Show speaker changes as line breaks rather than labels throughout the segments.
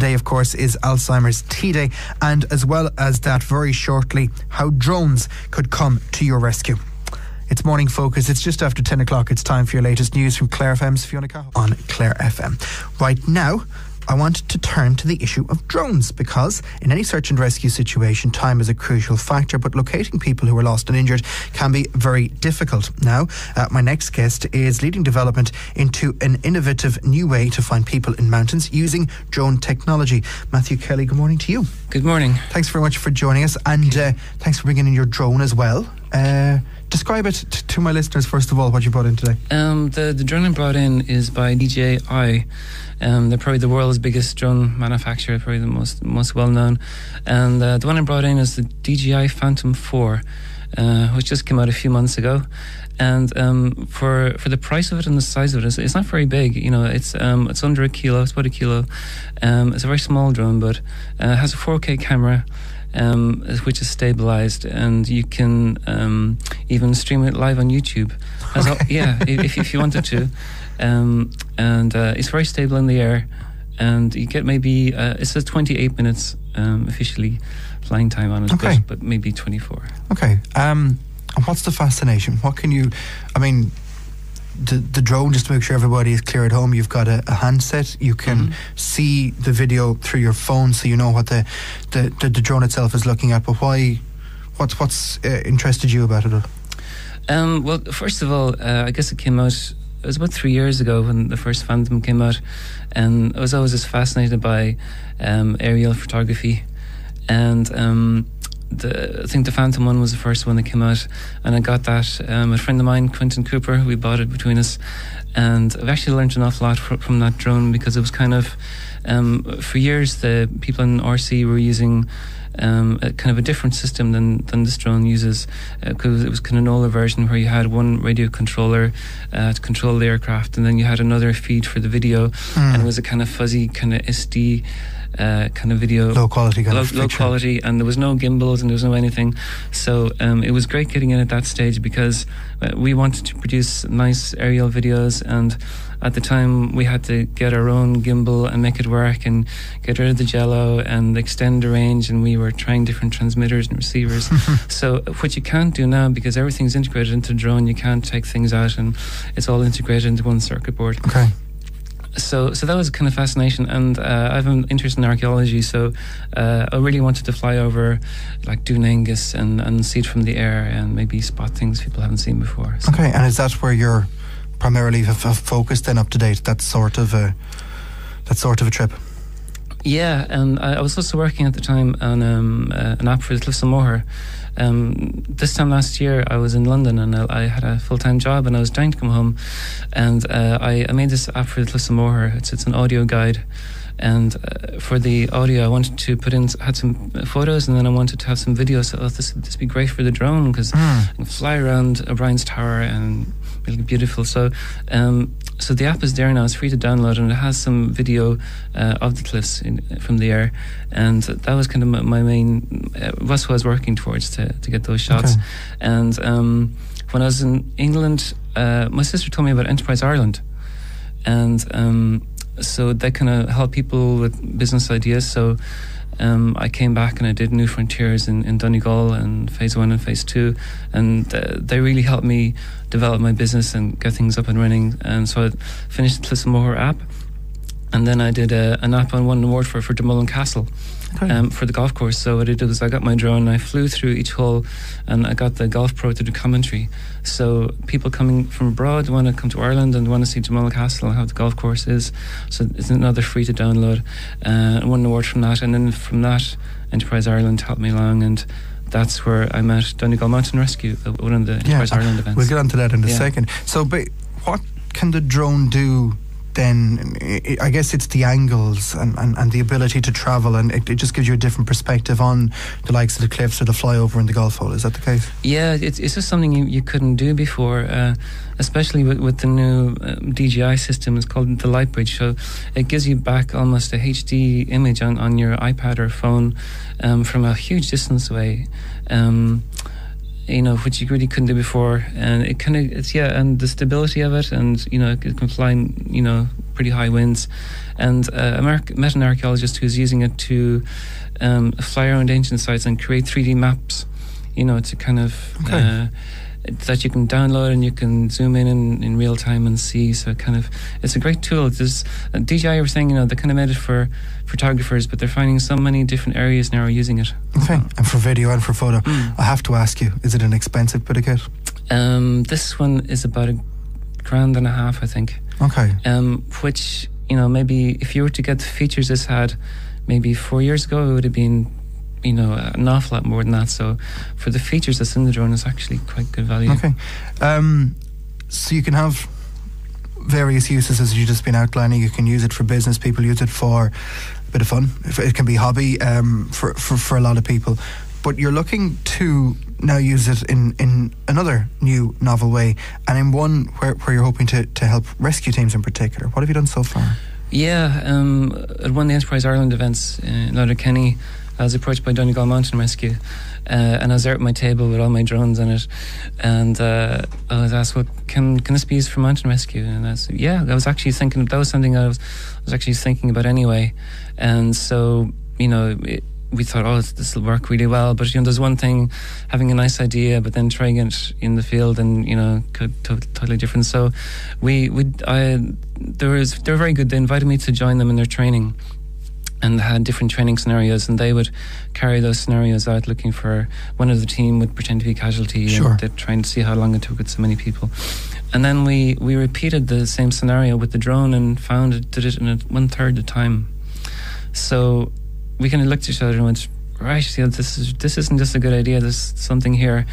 today, of course, is Alzheimer's Tea Day, and as well as that, very shortly, how drones could come to your rescue. It's Morning Focus. It's just after 10 o'clock. It's time for your latest news from Clare FM's Fiona Cahill on Clare FM. Right now, I wanted to turn to the issue of drones because in any search and rescue situation, time is a crucial factor, but locating people who are lost and injured can be very difficult. Now, uh, my next guest is leading development into an innovative new way to find people in mountains using drone technology. Matthew Kelly, good morning to you.
Good morning.
Thanks very much for joining us, and uh, thanks for bringing in your drone as well. Uh, describe it t- to my listeners first of all. What you brought in today?
Um, the the drone I brought in is by DJI. Um, they're probably the world's biggest drone manufacturer, probably the most most well known. And uh, the one I brought in is the DJI Phantom Four, uh, which just came out a few months ago. And um, for for the price of it and the size of it, it's, it's not very big. You know, it's um, it's under a kilo. It's about a kilo. Um, it's a very small drone, but uh, has a 4K camera. Um, which is stabilized, and you can um, even stream it live on YouTube. Okay. yeah, if, if you wanted to. Um, and uh, it's very stable in the air. And you get maybe, uh, it says 28 minutes um, officially flying time on it, okay. but, but maybe 24.
Okay. Um, and what's the fascination? What can you, I mean, the, the drone, just to make sure everybody is clear at home, you've got a, a handset. You can mm-hmm. see the video through your phone so you know what the, the, the, the drone itself is looking at. But why, what's, what's uh, interested you about it?
Um, well, first of all, uh, I guess it came out it was about three years ago when the first Phantom came out, and I was always just fascinated by um, aerial photography, and um, the, I think the Phantom one was the first one that came out, and I got that. Um, a friend of mine, Quentin Cooper, we bought it between us, and I've actually learned an awful lot fr- from that drone because it was kind of, um, for years, the people in RC were using um, a kind of a different system than, than this drone uses because uh, it was kind of an older version where you had one radio controller uh, to control the aircraft and then you had another feed for the video mm. and it was a kind of fuzzy kind of SD uh, kind of video,
low quality,
low, low, quality, and there was no gimbals and there was no anything. So um, it was great getting in at that stage because uh, we wanted to produce nice aerial videos and at the time we had to get our own gimbal and make it work and get rid of the jello and extend the range and we were trying different transmitters and receivers. So what you can't do now because everything's integrated into the drone you can't take things out and it's all integrated into one circuit board.
Okay.
So so that was kind of fascination and uh, I have an interest in archaeology so uh, I really wanted to fly over like Dún Aengus and, and see it from the air and maybe spot things people haven't seen before
so. okay and is that where you're primarily f- f- focused and up to date. That sort of a that sort of a trip.
Yeah, and I, I was also working at the time on um, uh, an app for the Cliffs of Moher. Um, this time last year, I was in London and I, I had a full time job, and I was dying to come home. And uh, I, I, made this app for the Cliffs of Moher. It's it's an audio guide. And uh, for the audio, I wanted to put in had some photos, and then I wanted to have some videos. So oh, this this would be great for the drone because mm. I can fly around O'Brien's Tower and really beautiful. So, um, so the app is there now. It's free to download, and it has some video uh, of the cliffs in, from the air. And that was kind of my, my main. Uh, that's what I was working towards to to get those shots. Okay. And um, when I was in England, uh, my sister told me about Enterprise Ireland, and um, so that kind of help people with business ideas. So um, I came back and I did New Frontiers in, in Donegal and Phase One and Phase Two, and uh, they really helped me develop my business and get things up and running. And so I finished the Cliffs app, and then I did a, an app on one award for for Dromoland Castle um, for the golf course. So what I did was I got my drone and I flew through each hole and I got the golf pro to do commentary. So people coming from abroad want to come to Ireland and want to see Dromoland Castle and how the golf course is. So it's another free to download. Uh, won an award from that, and then from that, Enterprise Ireland helped me along and that's where I met Donegal Mountain Rescue, uh, one of the Enterprise Ireland events.
We'll get onto that in a yeah. second. So, but what can the drone do then I guess it's the angles and, and, and the ability to travel, and it, it, just gives you a different perspective on the likes of the cliffs or the flyover in the golf hole. Is that the case?
Yeah, it's, it's just something you, you couldn't do before, uh, especially with, with the new um, DJI system. It's called the Lightbridge. So it gives you back almost a HD image on, on your iPad or phone um, from a huge distance away. Um, you know, which you really couldn't do before. And it kind of, it's, yeah, and the stability of it, and, you know, it can fly, in, you know, pretty high winds. And uh, a met an archaeologist who's using it to um, fly around ancient sites and create 3D maps, you know, to kind of. Okay. Uh, that you can download and you can zoom in, in in real time and see. So it kind of, it's a great tool. There's uh, DJI were saying, you know, they kind of made it for photographers, but they're finding so many different areas now are using it.
Okay, and for video and for photo, mm. I have to ask you: is it an expensive bit of kit?
Um, this one is about a grand and a half, I think.
Okay.
Um, which you know, maybe if you were to get the features this had, maybe four years ago, it would have been you know an awful lot more than that. So for the features that's in the drone, it's actually quite good value.
Okay, um, so you can have various uses as you've just been outlining. You can use it for business. People use it for a bit of fun. It can be hobby um, for, for for a lot of people. But you're looking to now use it in, in another new novel way, and in one where, where you're hoping to, to help rescue teams in particular. What have you done so far?
Yeah, um, at one of the Enterprise Ireland events in Letterkenny, I was approached by Donegal Mountain Rescue, uh, and I was there at my table with all my drones in it, and uh, I was asked, "Well, can can this be used for mountain rescue?" And I said, "Yeah." I was actually thinking that was something I was I was actually thinking about anyway, and so you know. It, we thought, oh, this will work really well. But you know, there's one thing having a nice idea, but then trying it in the field, and you know, could to- totally different. So, we we I there was they're very good. They invited me to join them in their training, and had different training scenarios, and they would carry those scenarios out, looking for one of the team would pretend to be casualty,
sure.
and they'd try and see how long it took with so many people. And then we we repeated the same scenario with the drone and found it did it in a, one third the time. So we kind of looked at each other and went, right, you know, this is this isn't just a good idea. There's something here.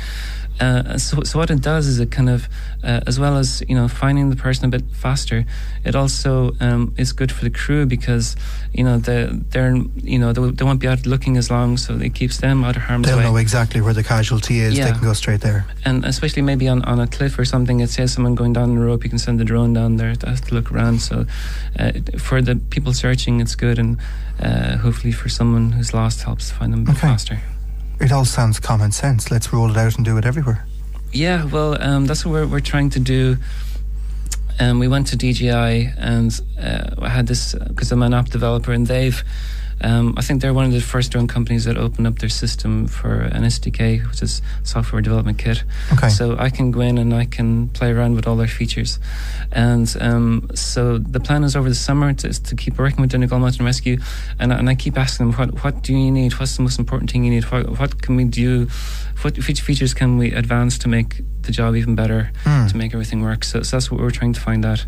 Uh, so, so what it does is it kind of, uh, as well as you know, finding the person a bit faster, it also um, is good for the crew because you know they they're you know they, they, won't be out looking as long, so it keeps them out of harm's
They'll
way.
They'll know exactly where the casualty is. Yeah. They can go straight there.
And especially maybe on, on a cliff or something, it says someone going down the rope, you can send the drone down there to, to look around. So uh, for the people searching, it's good, and uh, hopefully for someone who's lost, helps find them a bit okay. faster.
It all sounds common sense. Let's roll it out and do it everywhere.
Yeah, well, um, that's what we're, we're trying to do. Um, we went to DJI and uh, I had this because I'm an app developer and they've um, I think they're one of the first drone companies that opened up their system for an SDK, which is software development kit.
Okay.
So I can go in and I can play around with all their features. And um, so the plan is over the summer to, to keep working with Donegal Mountain Rescue, and, and I keep asking them, what, what do you need? What's the most important thing you need? What, what can we do? What features can we advance to make the job even better, mm. to make everything work? So, so that's what we're trying to find out.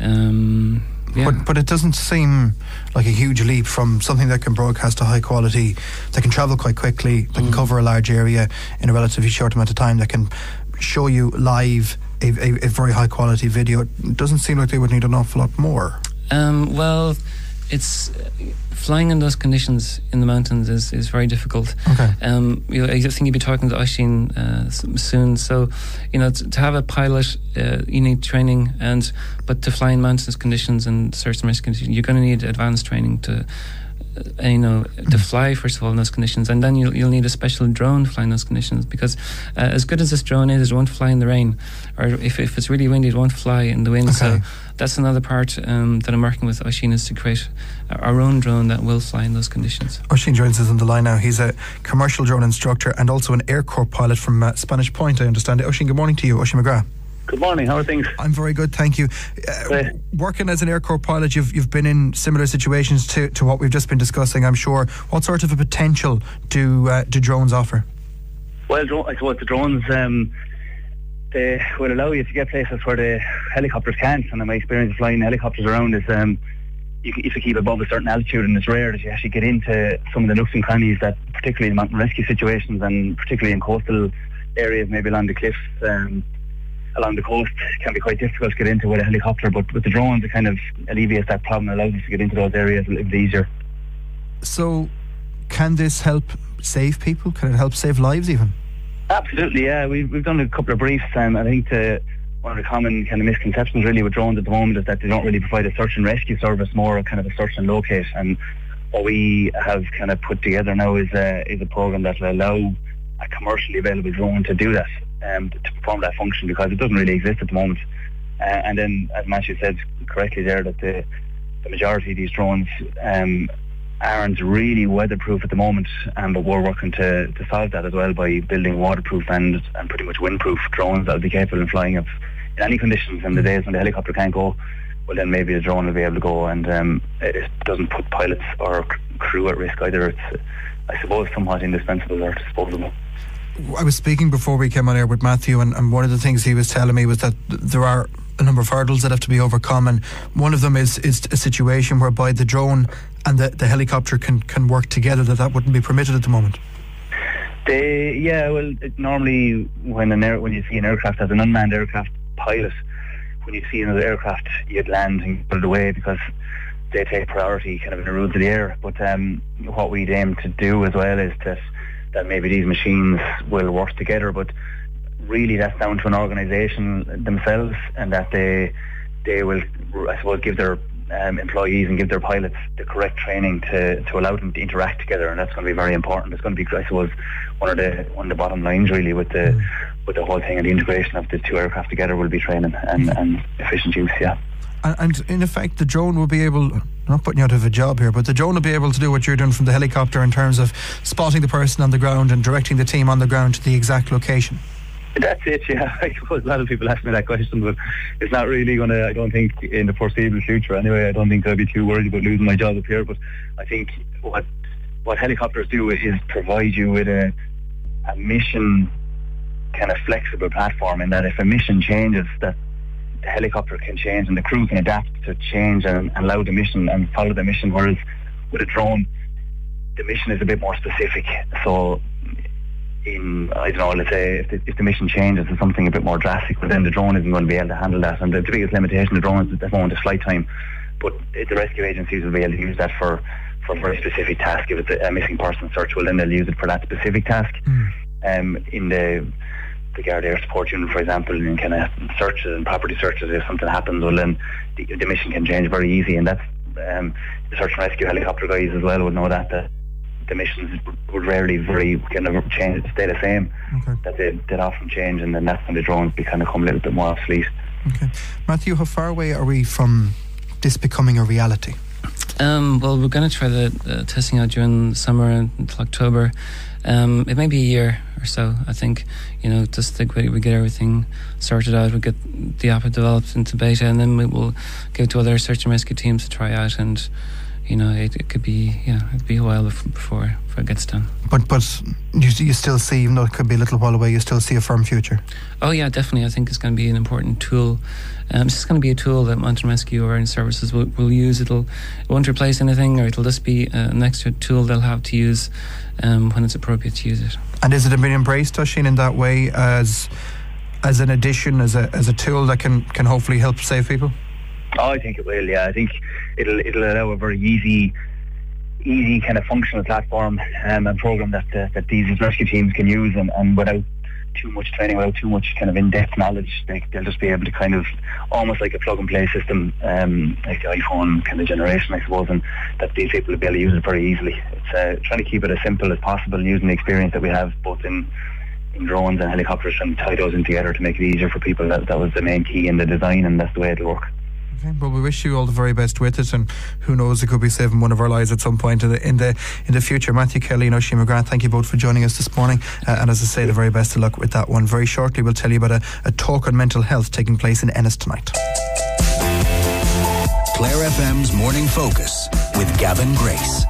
Um, yeah.
But, but it doesn't seem like a huge leap from something that can broadcast a high quality, that can travel quite quickly, that mm. can cover a large area in a relatively short amount of time, that can show you live a, a, a very high quality video. It doesn't seem like they would need an awful lot more.
Um, well, it's flying in those conditions in the mountains is, is very difficult.
Okay.
Um, you know, I think you'll be talking to Oisín uh, soon. So, you know, to, to have a pilot, uh, you need training, and but to fly in mountainous conditions and search and rescue conditions, you're going to need advanced training to uh, you know, to fly first of all in those conditions, and then you'll, you'll need a special drone to fly in those conditions because uh, as good as this drone is, it won't fly in the rain, or if, if it's really windy, it won't fly in the wind.
Okay.
So that's another part um, that I'm working with Oisín is to create our own drone that will fly in those conditions.
Oisín joins us on the line now. He's a commercial drone instructor and also an Air Corps pilot from uh, Spanish Point. I understand. it. Oisín, good morning to you, Oisín McGrath.
Good morning. How are things?
I'm very good, thank you. Uh, working as an Air Corps pilot, you've you've been in similar situations to, to what we've just been discussing. I'm sure. What sort of a potential do uh, do drones offer?
Well, I suppose the drones um, they will allow you to get places where the helicopters can't. And my experience of flying helicopters around is um, you, if you keep above a certain altitude, and it's rare that you actually get into some of the nooks and crannies that, particularly in mountain rescue situations, and particularly in coastal areas, maybe along the cliffs. Um, along the coast can be quite difficult to get into with a helicopter, but with the drones, it kind of alleviates that problem, and allows us to get into those areas a little bit easier.
So, can this help save people? Can it help save lives even?
Absolutely, yeah. We've, we've done a couple of briefs, and I think the, one of the common kind of misconceptions really with drones at the moment is that they don't really provide a search and rescue service, more kind of a search and locate. And what we have kind of put together now is a, is a program that will allow a commercially available drone to do that um, to perform that function because it doesn't really exist at the moment. Uh, and then, as Matthew said correctly there, that the, the majority of these drones um, aren't really weatherproof at the moment, um, but we're working to, to solve that as well by building waterproof and, and pretty much windproof drones that will be capable of flying in any conditions. And the days when the helicopter can't go, well, then maybe the drone will be able to go, and um, it doesn't put pilots or crew at risk either. It's, I suppose, somewhat indispensable or disposable.
I was speaking before we came on air with Matthew, and, and one of the things he was telling me was that there are a number of hurdles that have to be overcome, and one of them is is a situation whereby the drone and the, the helicopter can, can work together. That that wouldn't be permitted at the moment.
They, yeah, well, it, normally when an air, when you see an aircraft as an unmanned aircraft pilot, when you see another aircraft, you'd land and put it away because they take priority kind of in the rules of the air. But um, what we'd aim to do as well is that that maybe these machines will work together, but really that's down to an organisation themselves and that they they will, I suppose, give their um, employees and give their pilots the correct training to, to allow them to interact together, and that's going to be very important. It's going to be, I suppose, one of the one of the bottom lines really with the mm. with the whole thing and the integration of the two aircraft together will be training and, mm. and efficient use. Yeah.
And, in effect, the drone will be able, not putting you out of a job here, but the drone will be able to do what you're doing from the helicopter in terms of spotting the person on the ground and directing the team on the ground to the exact location.
That's it, yeah. I a lot of people ask me that question, but it's not really going to, I don't think, in the foreseeable future anyway, I don't think I'll be too worried about losing my job up here. But I think what what helicopters do is provide you with a, a mission kind of flexible platform in that if a mission changes, that the helicopter can change and the crew can adapt to change and, and allow the mission and follow the mission. Whereas with a drone, the mission is a bit more specific. So in, I don't know, let's say if the, if the mission changes to something a bit more drastic, but then the drone isn't going to be able to handle that. And the, the biggest limitation of drones is at the moment is flight time. But the rescue agencies will be able to use that for, for a very specific task. If it's a missing person search, well, then they'll use it for that specific task. Mm. Um, in the the Garda Air Support Unit, for example, in kind of searches and property searches, if something happens, well, then the, the mission can change very easy. And that's um, the search and rescue helicopter guys as well would know that. that the missions would rarely very kind of change, stay the same. Okay. That they did often change, and then that's when the drones be kind of come a little bit more obsolete.
Okay, Matthew, how far away are we from this becoming a reality?
Um, well, we're going to try the uh, testing out during the summer until October. Um, it may be a year or so. I think you know just think we, we get everything sorted out. We get the app developed into beta, and then we will go to other search and rescue teams to try out and you know, it, it could be yeah, it'd be a while before before it gets done.
But but you, you still see, even though it could be a little while away, you still see a firm future.
Oh yeah, definitely. I think it's going to be an important tool. Um, it's just going to be a tool that Mountain Rescue or any services will, will use. It'll it won't replace anything, or it'll just be an extra tool they'll have to use um, when it's appropriate to use it.
And is it been embraced, Oisín, in that way as as an addition, as a as a tool that can can hopefully help save people?
Oh, I think it will. Yeah, I think it'll it'll allow a very easy, easy kind of functional platform um, and program that uh, that these rescue teams can use, and, and without too much training, without too much kind of in-depth knowledge, they, will just be able to kind of almost like a plug-and-play system, um, like the iPhone kind of generation, I suppose, and that these people will be able to use it very easily. It's uh, trying to keep it as simple as possible using the experience that we have both in in drones and helicopters and tie those in together to make it easier for people. That, that was the main key in the design, and that's the way it'll work.
Okay, well, we wish you all the very best with it, and who knows, it could be saving one of our lives at some point in the in the, in the future. Matthew Kelly and Oisín McGrath, thank you both for joining us this morning, uh, and as I say, the very best of luck with that one. Very shortly, we'll tell you about a, a talk on mental health taking place in Ennis tonight.
Clare FM's Morning Focus with Gavin Grace.